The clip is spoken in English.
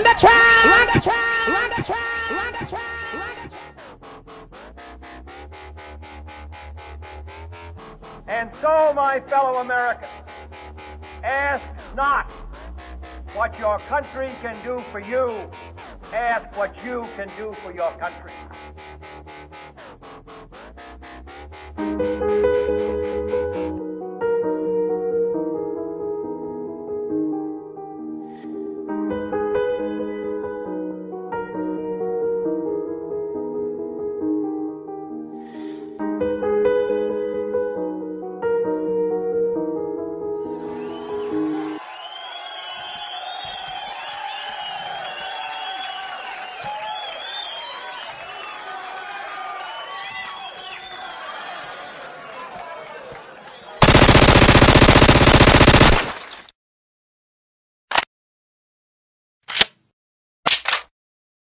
the track, run the track, run the track, run the track, run the track. And so, my fellow Americans, ask not what your country can do for you. Ask what you can do for your country.